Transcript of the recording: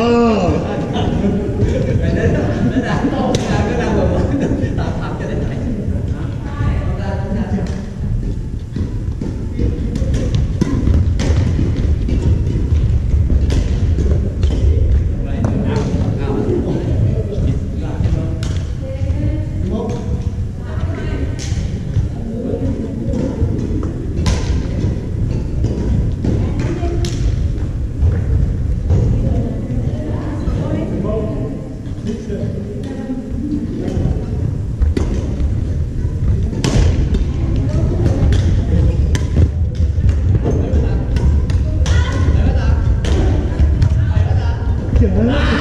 아. Yeah, that's